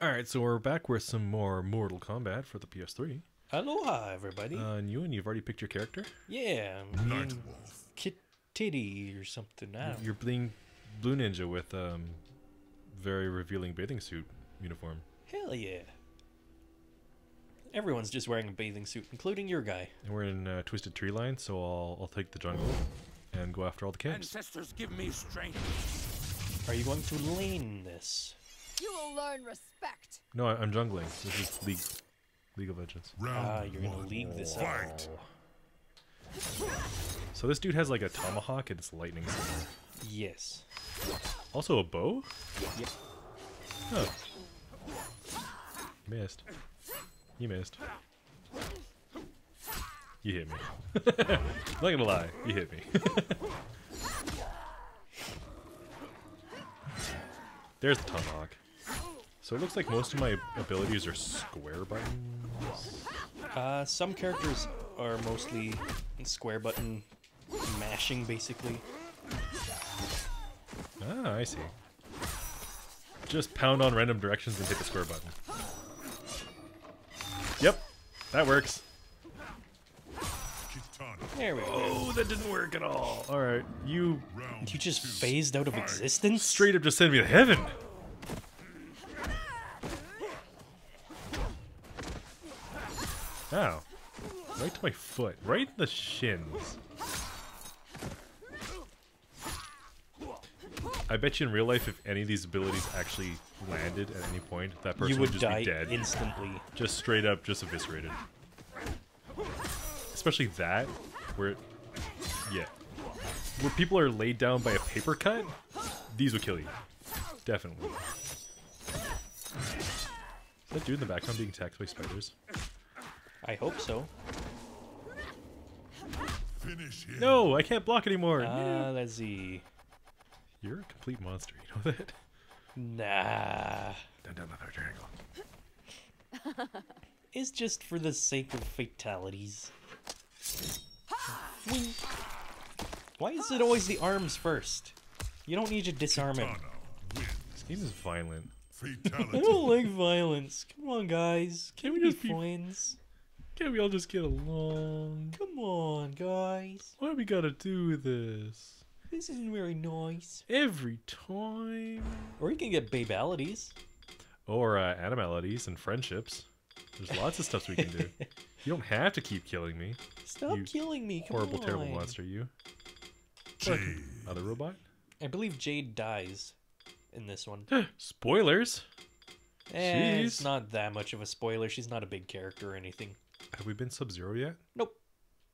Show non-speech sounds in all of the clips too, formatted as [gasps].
All right, so we're back with some more Mortal Kombat for the PS3. Aloha, everybody. Uh, and you and you've already picked your character. yeah, Night Wolf. Kit Titty or something. I don't You're being Blue Ninja with um, very revealing bathing suit uniform. Hell yeah. Everyone's just wearing a bathing suit, including your guy. And we're in uh, Twisted Tree Line, so I'll I'll take the jungle and go after all the camps. Ancestors give me strength. Are you going to lean this? You will learn respect. No, I, I'm jungling. This is League League of Legends. Round Ah, you're gonna one. league this Fight. out. So this dude has like a tomahawk and it's lightning. Somewhere. Yes. Also a bow. Yep. Oh. Missed. You missed. You hit me. [laughs] Not gonna lie, you hit me. [laughs] There's the tomahawk. So it looks like most of my abilities are square buttons. Uh, some characters are mostly square button mashing, basically. Ah, I see. Just pound on random directions and hit the square button. Yep, that works. There we go. Oh, that didn't work at all. All right, you You just phased out of existence? straight up just sent me to heaven. Ow. Right to my foot. Right in the shins. I bet you in real life, if any of these abilities actually landed at any point, that person You would just die be dead. instantly. just straight up, just eviscerated. Especially that, where, it, yeah, where people are laid down by a paper cut, these would kill you, definitely. Is that dude in the background being attacked by spiders? I hope so. Finish him. No, I can't block anymore. Uh, let's see. You're a complete monster, you know that? Nah. Down, down, down, triangle. [laughs] It's just for the sake of fatalities. Why is it always the arms first? You don't need to disarm him. Kitana wins. This game is violent. [laughs] I don't like violence. Come on, guys. Can we we be just be- friends? Can't we all just get along? Come on, guys. Why we gotta do this? This isn't very nice. Every time. Or you can get babalities. Or uh, animalities and friendships. There's lots of stuff we can do. [laughs] You don't have to keep killing me, Stop You killing me. Come horrible, on. terrible monster. You Jade. other robot. I believe Jade dies in this one. [gasps] Spoilers. Eh, it's not that much of a spoiler. She's not a big character or anything. Have we been Sub Zero yet? Nope.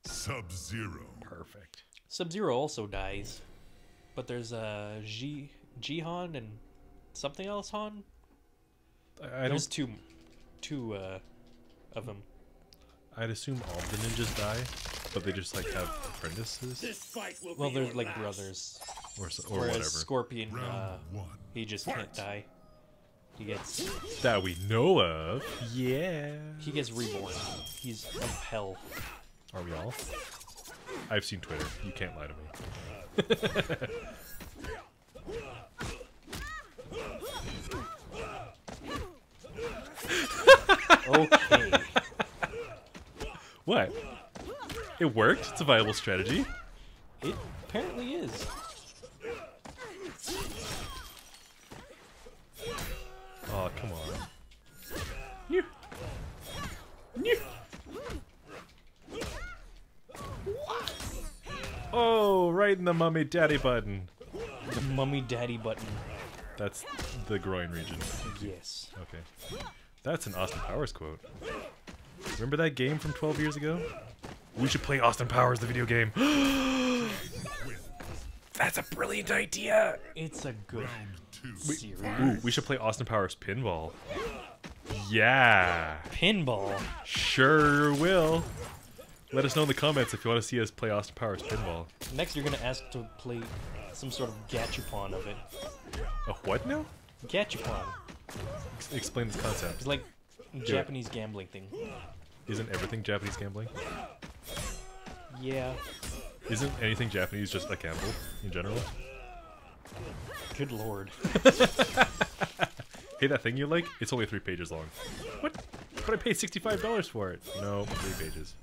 Sub-Zero. Perfect. Sub Zero also dies. But there's uh, Ji Jihan and something else Han. I, I there's don't. two, two uh, of them. I'd assume all the ninjas die, but they just like have apprentices Well, they're like brothers. or so, or Whereas whatever Scorpion, uh, he just Fight. can't die. He gets that we know of. Yeah. he gets reborn. He's of hell. Are we all? I've seen Twitter. You can't lie to me. Okay. [laughs] What? It worked. It's a viable strategy. it Right in the mummy daddy button. The mummy daddy button. That's the groin region. Yes. Okay. That's an Austin Powers quote. Remember that game from 12 years ago? We should play Austin Powers, the video game. [gasps] That's a brilliant idea. It's a good Round two. series. Ooh, we should play Austin Powers pinball. Yeah. Pinball. Sure will. Let us know in the comments if you want to see us play Austin Powers pinball. Next, you're gonna ask to play some sort of gachapon of it. A what now? Gachapon. Ex- explain this concept. It's like Japanese gambling thing. Isn't everything Japanese gambling? Yeah. Isn't anything Japanese just a gamble in general? Good lord. [laughs] Hey, that thing you like? It's only three pages long. What? But I paid sixty-five dollars for it. No, three pages.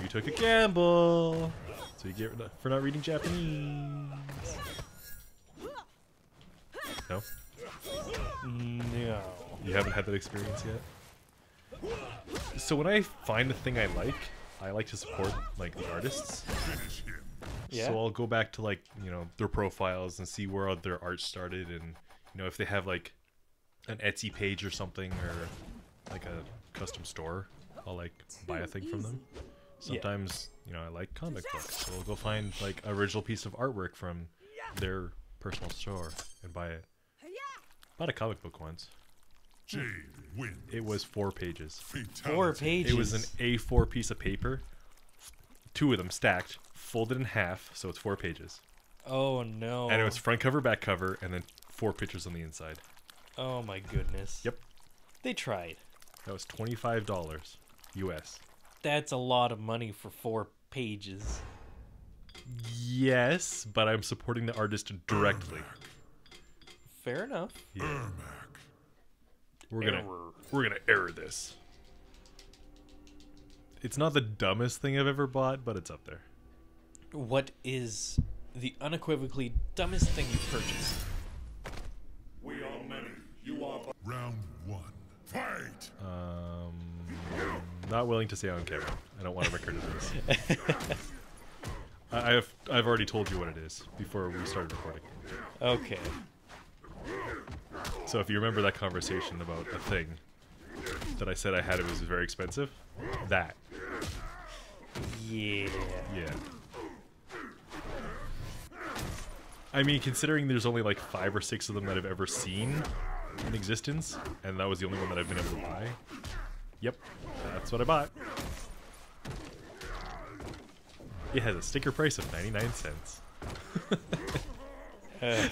You took a gamble, so you get for not reading Japanese. No, No. you haven't had that experience yet. So when I find a thing I like, I like to support like the artists. Yeah. So I'll go back to like you know their profiles and see where all their art started, and you know if they have like an Etsy page or something, or like a custom store, I'll like buy a thing from them. Sometimes you know I like comic books, so I'll go find like a original piece of artwork from their personal store and buy it. Bought a comic book once. Jade. It was four pages. Fatality. Four pages. It was an A4 piece of paper, two of them stacked, folded in half, so it's four pages. Oh no. And it was front cover, back cover, and then four pictures on the inside. Oh my goodness. Yep. They tried. That was twenty-five dollars, U.S. That's a lot of money for four pages. Yes, but I'm supporting the artist directly. Fair enough. Yeah, Ermac. we're gonna Error. we're gonna error this. It's not the dumbest thing I've ever bought, but it's up there. What is the unequivocally dumbest thing you've purchased? Not willing to say on camera. I don't want to record this. [laughs] I, I've I've already told you what it is before we started recording. Okay. So if you remember that conversation about a thing that I said I had, it was very expensive. That, Yeah. yeah. I mean, considering there's only like five or six of them that I've ever seen in existence, and that was the only one that I've been able to buy. Yep, that's what I bought. It has a sticker price of 99 cents. [laughs] Uh.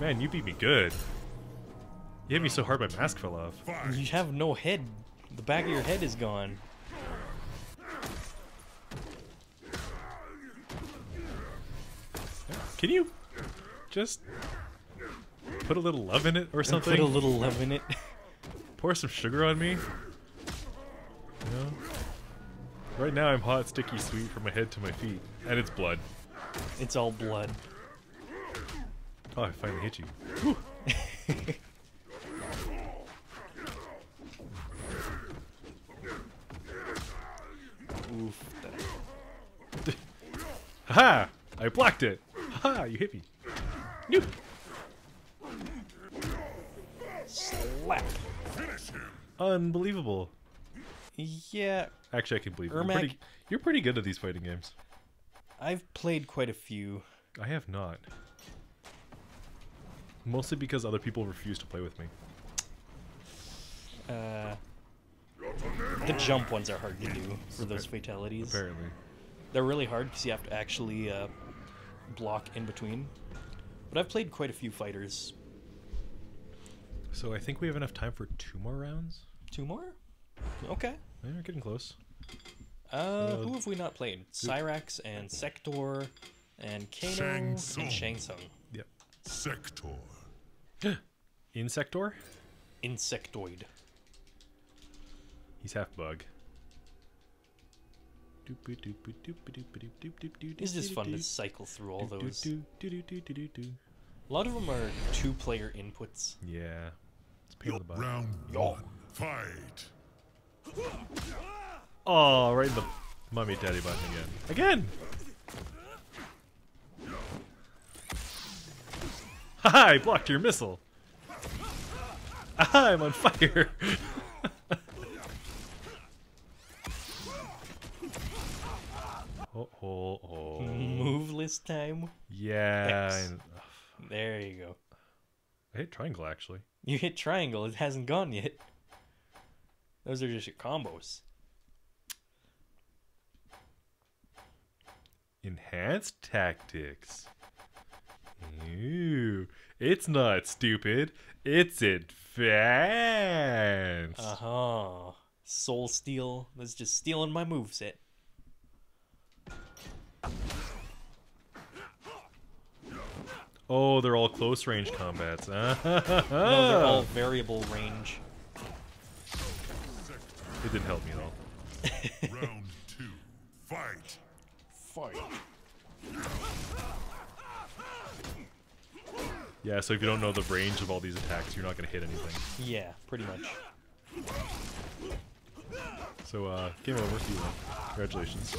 Man, you beat me good. You hit me so hard my mask fell off. You have no head. The back of your head is gone. Can you just put a little love in it or something? Put a little love in it. [laughs] Pour some sugar on me? You know? Right now I'm hot, sticky, sweet from my head to my feet. And it's blood. It's all blood. Oh, I finally hit you. [laughs] Oof. [laughs] Haha! I blocked it! Haha, you hit me. You. Slap. Finish him. Unbelievable. Yeah, Actually, I can believe it. You're pretty, you're pretty good at these fighting games. I've played quite a few. I have not. Mostly because other people refuse to play with me. Uh, the jump ones are hard to do for those fatalities. Apparently. They're really hard because you have to actually uh, block in between. But I've played quite a few fighters. So I think we have enough time for two more rounds. Two more? Okay. Yeah, we're getting close. Uh, who have we not played? Cyrax and Sector and Kano Shang and Tsung. Shang Tsung. Yep. Sector. [gasps] Insector? Insectoid. He's half bug. It's just fun to cycle through all those. A lot of them are two-player inputs. Yeah. It's pain in the butt. Round one. Fight. Oh, right in the mummy daddy button again. Again! Haha, I blocked your missile. Aha, I'm on fire. [laughs] oh, oh, oh. Moveless time. Yeah. There you go. I hit triangle actually. You hit triangle. It hasn't gone yet. Those are just your combos. Enhanced tactics. Ooh, it's not stupid. It's advanced. Uh huh. Soul Steal. That's just stealing my moveset. Oh, they're all close range combats. [laughs] No, they're all variable range. It didn't help me at all. [laughs] Round two. Fight. Fight. Yeah, so if you don't know the range of all these attacks, you're not gonna hit anything. Yeah, pretty much. So, uh, game over. You won. Congratulations.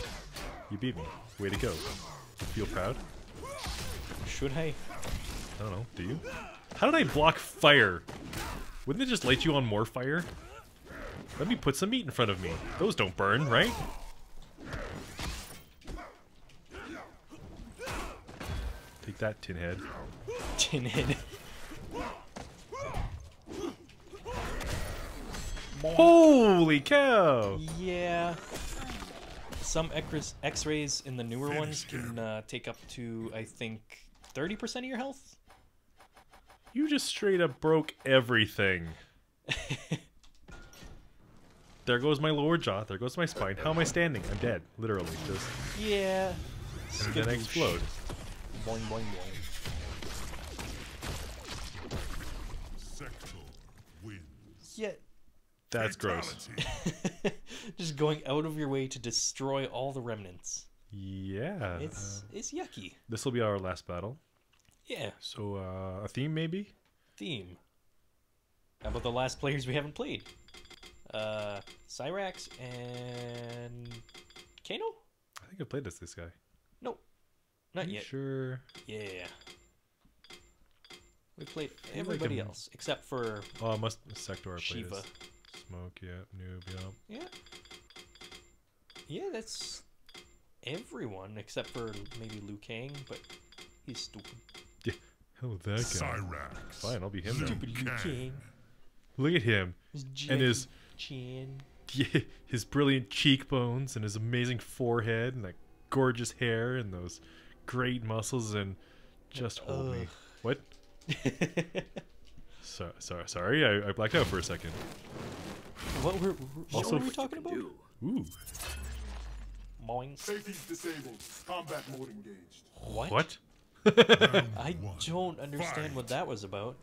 You beat me. Way to go. Feel proud? Should I? I don't know. Do you? How did I block fire? Wouldn't it just light you on more fire? Let me put some meat in front of me. Those don't burn, right? Take that, tin head. Tin head. Holy cow! Yeah. Some X- X-rays in the newer ones can uh, take up to, I think, 30% of your health. You just straight up broke everything. [laughs] there goes my lower jaw. There goes my spine. How am I standing? I'm dead. Literally. Just Yeah. and then I explode. Boing, boing, boing. Wins. Yeah. That's gross. [laughs] Just going out of your way to destroy all the remnants. Yeah. It's it's yucky. this will be our last battle. Yeah. So, uh, a theme maybe? Theme. How about the last players we haven't played? Uh, Cyrax and Kano? I think I played as this guy. Nope. Not You yet. Sure. Yeah. We played like everybody him. else except for Oh, I must Sector I played Sheeva. as. Smoke, yeah, noob, yeah. Yeah. Yeah, that's everyone except for maybe Liu Kang, but he's stupid. Hell, that guy. Cyrax. Fine, I'll be him then. Stupid Liu Kang. Kang. Look at him. His And his- Jackie Chan. Yeah, his brilliant cheekbones and his amazing forehead and that gorgeous hair and those great muscles and just hold me. [laughs] What? So, sorry, sorry, I, I blacked out for a second. what were, what Also were we f- talking about? Ooh, Boing. Safety's disabled. Combat mode engaged. What? what? I don't understand what that was about.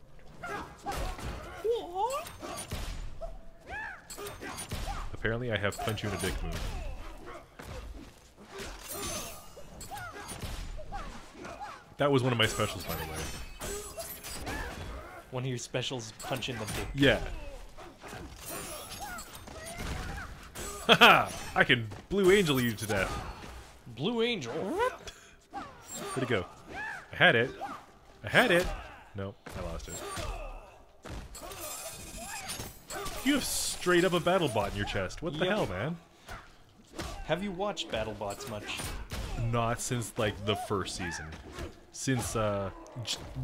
Apparently, I have punch you in a dick move. That was one of my specials, by the way. One of your specials, punch in the dick. Yeah. Haha! I can Blue Angel you to death. Blue Angel. Where'd it go? I had it. I had it. Nope, I lost it. You have straight up a battle bot in your chest. What the Yep. hell, man? Have you watched BattleBots much? Not since like the first season. Since uh,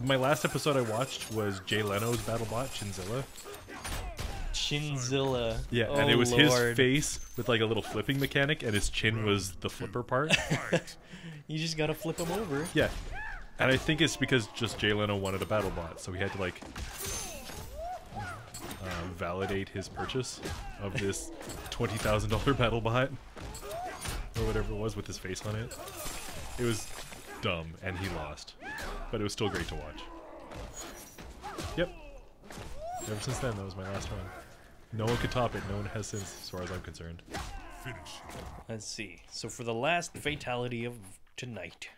my last episode I watched was Jay Leno's battle bot Chinzilla. Chinzilla. Yeah, oh, and it was Lord. his face with like a little flipping mechanic, and his chin was the flipper part. [laughs] You just gotta flip him over. yeah, and I think it's because just Jay Leno wanted a battle bot, so he had to like uh, validate his purchase of this twenty thousand dollar battle bot or whatever it was with his face on it. It was dumb, and he lost, but it was still great to watch. Yep. Ever since then, that was my last one. No one could top it. No one has since, as far as I'm concerned. Let's see. So for the last fatality of tonight,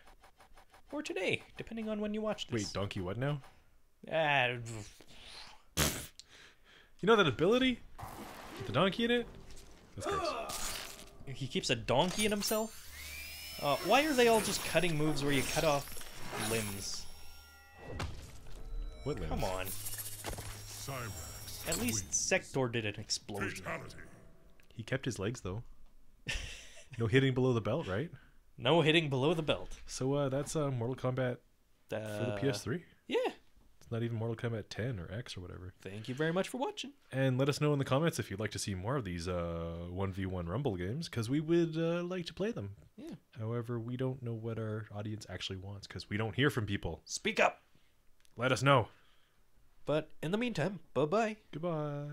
or today, depending on when you watch this. Wait, Donkey, what now? Ah, You know that ability? With the donkey in it? He keeps a donkey in himself. Uh, why are they all just cutting moves where you cut off limbs? What limbs? Come on. Cyrax. At least Sector did an explosion. Fatality. He kept his legs though. No hitting below the belt, right? No hitting below the belt. So uh, that's uh, Mortal Kombat Uh, for the PS3. Yeah. It's not even Mortal Kombat 10 or X or whatever. Thank you very much for watching. And let us know in the comments if you'd like to see more of these uh, 1v1 Rumble games, because we would uh, like to play them. Yeah. However, we don't know what our audience actually wants, because we don't hear from people. Speak up. Let us know. But in the meantime, bye bye. Goodbye.